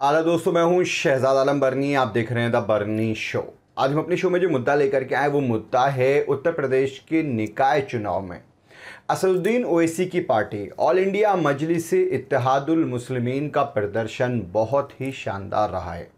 आला दोस्तों, मैं हूँ शहजाद आलम बर्नी, आप देख रहे हैं द बर्नी शो। आज हम अपने शो में जो मुद्दा लेकर के आए वो मुद्दा है उत्तर प्रदेश के निकाय चुनाव में। असदुद्दीन ओवैसी की party, all India Majlis Ittehadul Muslimeen का प्रदर्शन बहुत ही शानदार रहा है।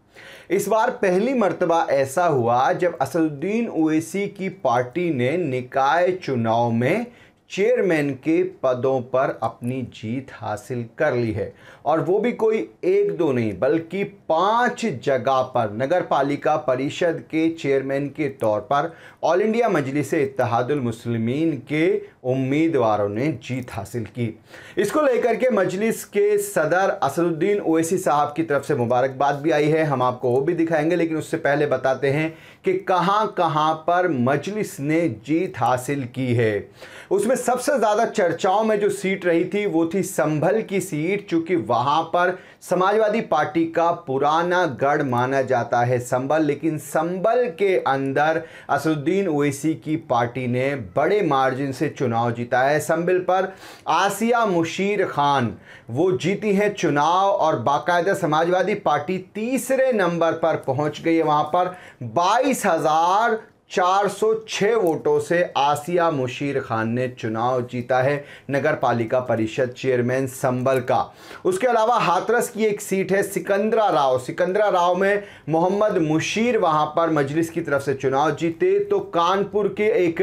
इस बार पहली मर्तबा ऐसा हुआ जब असदुद्दीन ओवैसी की पार्टी ने निकाय चुनाव में चेयरमैन के पदों पर अपनी जीत हासिल कर ली है। और वो भी कोई एक दो नहीं, बल्कि पाँच जगह पर नगर पालिका परिषद के चेयरमैन के तौर पर, ऑल इंडिया मजलिस इतिहादुल मुस्लिमीन के उम्मीदवारों ने जीत हासिल की। इसको लेकर के मजलिस के सदर असदुद्दीन ओवैसी साहब की तरफ़ से मुबारकबाद भी आई है। हम आपको वो भी दिखाएँगे, लेकिन उससे पहले बताते हैं कि कहाँ कहाँ पर मजलिस ने जीत हासिल की है। उसमें सबसे ज़्यादा चर्चाओं में जो सीट रही थी, वो थी संभल की सीट, चूँकि वहाँ पर समाजवादी पार्टी का पुराना गढ़ माना जाता है संभल, लेकिन संभल के अंदर असुद्दीन ओवैसी की पार्टी ने बड़े मार्जिन से चुनाव जीता है। संबिल पर आसिया मुशीर खान, वो जीती हैं चुनाव और बाकायदा समाजवादी पार्टी तीसरे नंबर पर पहुँच गई है। वहाँ पर बाईस हज़ार 406 वोटों से आसिया मुशीर खान ने चुनाव जीता है नगर पालिका परिषद चेयरमैन संबल का। उसके अलावा हाथरस की एक सीट है सिकंदरा राव। सिकंदरा राव में मोहम्मद मुशीर वहाँ पर मजलिस की तरफ़ से चुनाव जीते तो कानपुर के एक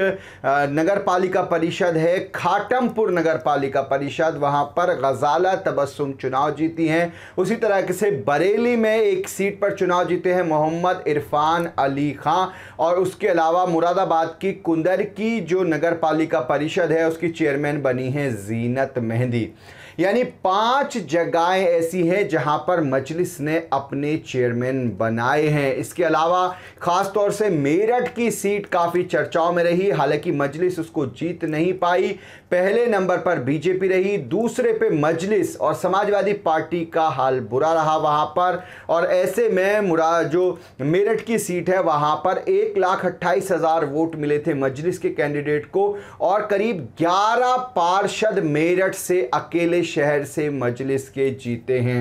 नगर पालिका परिषद है। खाटमपुर नगर पालिका परिषद वहाँ पर गजाला तबस्सुम चुनाव जीती हैं। उसी तरह से बरेली में एक सीट पर चुनाव जीते हैं मोहम्मद इरफान अली खां और उसके अलावा मुरादाबाद की कुंदर की जो नगर पालिका परिषद है, उसकी चेयरमैन बनी है जीनत मेहंदी। यानी पाँच जगहें ऐसी हैं जहाँ पर मजलिस ने अपने चेयरमैन बनाए हैं। इसके अलावा ख़ास तौर से मेरठ की सीट काफ़ी चर्चाओं में रही, हालाँकि मजलिस उसको जीत नहीं पाई। पहले नंबर पर बीजेपी रही, दूसरे पे मजलिस और समाजवादी पार्टी का हाल बुरा रहा वहाँ पर। और ऐसे में मुरा, जो मेरठ की सीट है, वहाँ पर एक लाख हज़ार वोट मिले थे मजलिस के कैंडिडेट को और करीब ग्यारह पार्षद मेरठ से अकेले शहर से मजलिस के जीते हैं।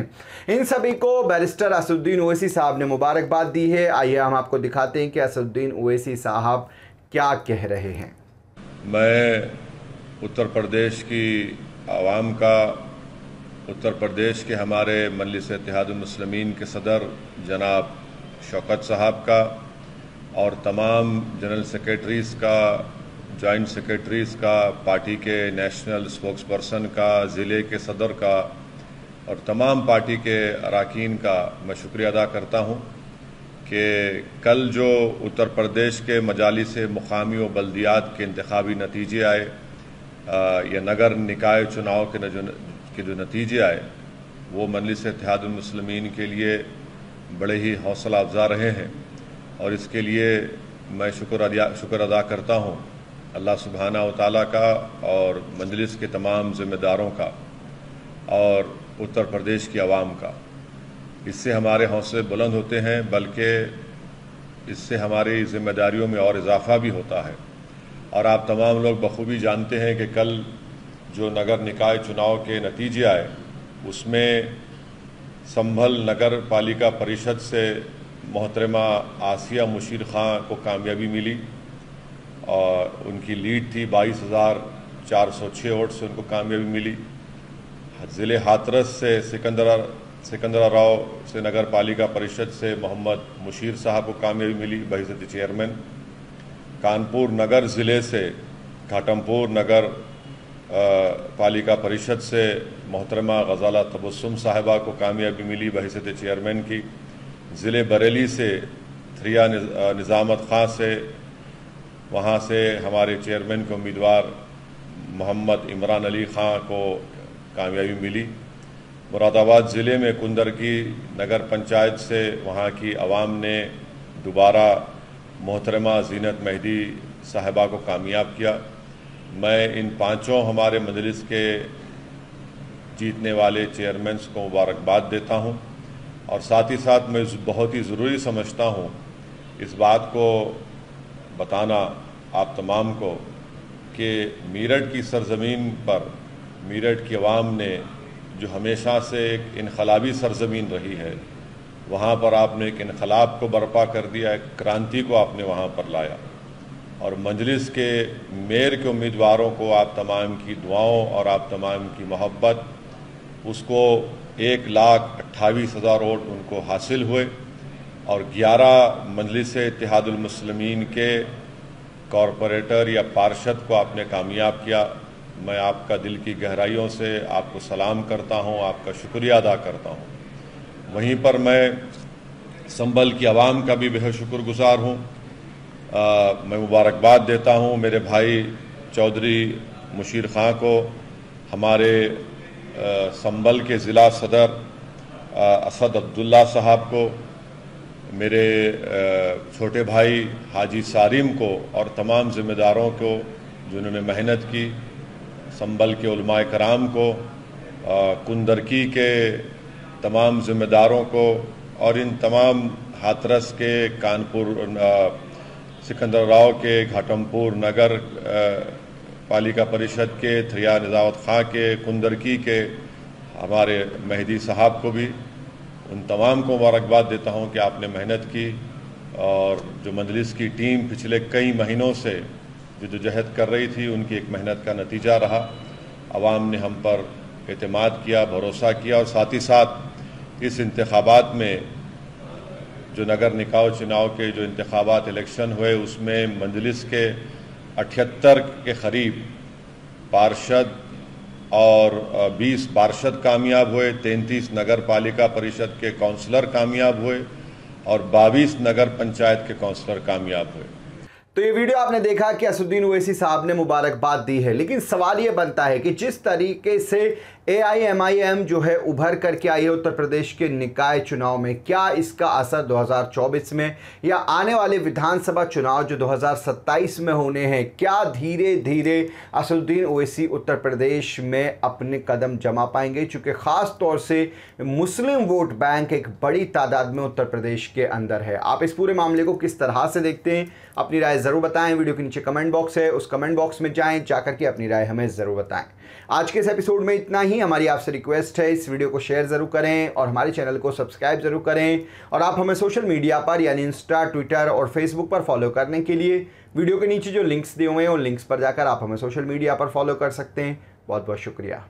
इन सभी को बैरिस्टर असुद्दीन ओवैसी साहब ने मुबारकबाद दी है। आइए हम आपको दिखाते हैं कि असुद्दीन ओवैसी साहब क्या कह रहे हैं। मैं उत्तर प्रदेश की आवाम का, उत्तर प्रदेश के हमारे मजलिस इतिहादमसलमिन के सदर जनाब शौकत साहब का और तमाम जनरल सेक्रेटरीज़ का, जॉइंट सेक्रेटरीज का, पार्टी के नेशनल स्पोक्स पर्सन का, ज़िले के सदर का और तमाम पार्टी के अरकान का मैं शुक्रिया अदा करता हूँ कि कल जो उत्तर प्रदेश के मजाली से मुकामी व बल्दियात के इंतबी नतीजे आए या नगर निकाय चुनाव के जो के जो नतीजे आए, वो मजलिस इतिहादमसलमिन के लिए बड़े ही हौसला अफजा रहे हैं। और इसके लिए मैं शुक्र अदा शुक्र अदा करता हूँ अल्लाह सुबहाना ताली का और मंजलिस के तमाम ज़िम्मेदारों का और उत्तर प्रदेश की आवाम का। इससे हमारे हौसले बुलंद होते हैं, बल्कि इससे हमारी ज़िम्मेदारियों में और इजाफा भी होता है। और आप तमाम लोग बखूबी जानते हैं कि कल जो नगर निकाय चुनाव के नतीजे आए, उसमें संभल नगर पालिका परिषद से मोहतरमा आसिया मुशीर खां को कामयाबी मिली और उनकी लीड थी बाईस हज़ार चार सौ छः वोट से उनको कामयाबी मिली। ज़िले हाथरस से सिकंदरा सिकंदरा राव से नगर पालिका परिषद से मोहम्मद मुशीर साहब को कामयाबी मिली बहसत चेयरमैन। कानपुर नगर ज़िले से, घाटमपुर नगर पालिका परिषद से मोहतरमा गजाला तबस्सुम साहिबा को कामयाबी मिली बहसत चेयरमैन की। ज़िले बरेली से थ्रिया निज़ामत खां से, वहाँ से हमारे चेयरमैन के उम्मीदवार मोहम्मद इमरान अली ख़ां को कामयाबी मिली। मुरादाबाद ज़िले में कुंदर की नगर पंचायत से वहाँ की आवाम ने दोबारा मोहतरमा जीनत मेहदी साहबा को कामयाब किया। मैं इन पाँचों हमारे मजलिस के जीतने वाले चेयरमैन को मुबारकबाद देता हूँ। और साथ ही साथ मैं बहुत ही ज़रूरी समझता हूँ, इस बात को बताना आप तमाम को कि मीरठ की सरजमीन पर, मीरठ की आवाम ने जो हमेशा से एक इनकलाबी सरजमीन रही है, वहाँ पर आपने एक इनकलाब को बर्पा कर दिया, एक क्रांति को आपने वहाँ पर लाया। और मजलिस के मेयर के उम्मीदवारों को आप तमाम की दुआओं और आप तमाम की मोहब्बत, उसको एक लाख अट्ठाईस हज़ार वोट उनको हासिल हुए और ग्यारह मजलिस इतिहादुलमसलमिन के कॉरपोरेटर या पार्षद को आपने कामयाब किया मैं आपका दिल की गहराइयों से आपको सलाम करता हूँ, आपका शुक्रिया अदा करता हूँ। वहीं पर मैं संबल की आवाम का भी बेहद शुक्रगुजार हूँ। मैं मुबारकबाद देता हूँ मेरे भाई चौधरी मुशीर खां को हमारे संबल के ज़िला सदर असद अब्दुल्ला साहब को, मेरे छोटे भाई हाजी सारिम को और तमाम ज़िम्मेदारों को, जिन्होंने मेहनत की, संबल के कराम को कुंदरकी के तमाम ज़िम्मेदारों को और इन तमाम हाथरस के कानपुर सिकंदर राव के, घाटमपुर नगर पालिका परिषद के, थरिया निजावत खां के, कुंदरकी के हमारे मेहदी साहब को भी उन तमाम को मुबारकबाद देता हूँ कि आपने मेहनत की और जो मजलिस की टीम पिछले कई महीनों से जो जहद कर रही थी, उनकी एक मेहनत का नतीजा रहा। आवाम ने हम पर अतमाद किया, भरोसा किया और साथ ही साथ इस इंतबात में जो नगर निकाय चुनाव के जो इंतबात इलेक्शन हुए, उसमें मंजलिस के अठहत्तर के करीब पार्षद और 20 पार्षद कामयाब हुए 33 नगर पालिका परिषद के काउंसलर कामयाब हुए और 22 नगर पंचायत के काउंसलर कामयाब हुए। तो ये वीडियो आपने देखा कि असुद्दीन ओवैसी साहब ने मुबारकबाद दी है, लेकिन सवाल ये बनता है कि जिस तरीके से ए आई एम आई एम जो है उभर करके आई है उत्तर प्रदेश के निकाय चुनाव में। क्या इसका असर 2024 में या आने वाले विधानसभा चुनाव जो 2027 में होने हैं, क्या धीरे धीरे असदुद्दीन ओवैसी उत्तर प्रदेश में अपने कदम जमा पाएँगे? चूँकि ख़ास तौर से मुस्लिम वोट बैंक एक बड़ी तादाद में उत्तर प्रदेश के अंदर है। आप इस पूरे मामले को किस तरह से देखते हैं, अपनी राय ज़रूर बताएँ। वीडियो के नीचे कमेंट बॉक्स है, उस कमेंट बॉक्स में जाएँ, जाकर के अपनी राय हमें ज़रूर बताएँ। आज के इस एपिसोड में इतना ही हमारी आपसे रिक्वेस्ट है, इस वीडियो को शेयर ज़रूर करें और हमारे चैनल को सब्सक्राइब ज़रूर करें और आप हमें सोशल मीडिया पर यानी इंस्टा ट्विटर और फेसबुक पर फॉलो करने के लिए वीडियो के नीचे जो लिंक्स दिए हुए हैं, उन लिंक्स पर जाकर आप हमें सोशल मीडिया पर फॉलो कर सकते हैं। बहुत बहुत शुक्रिया।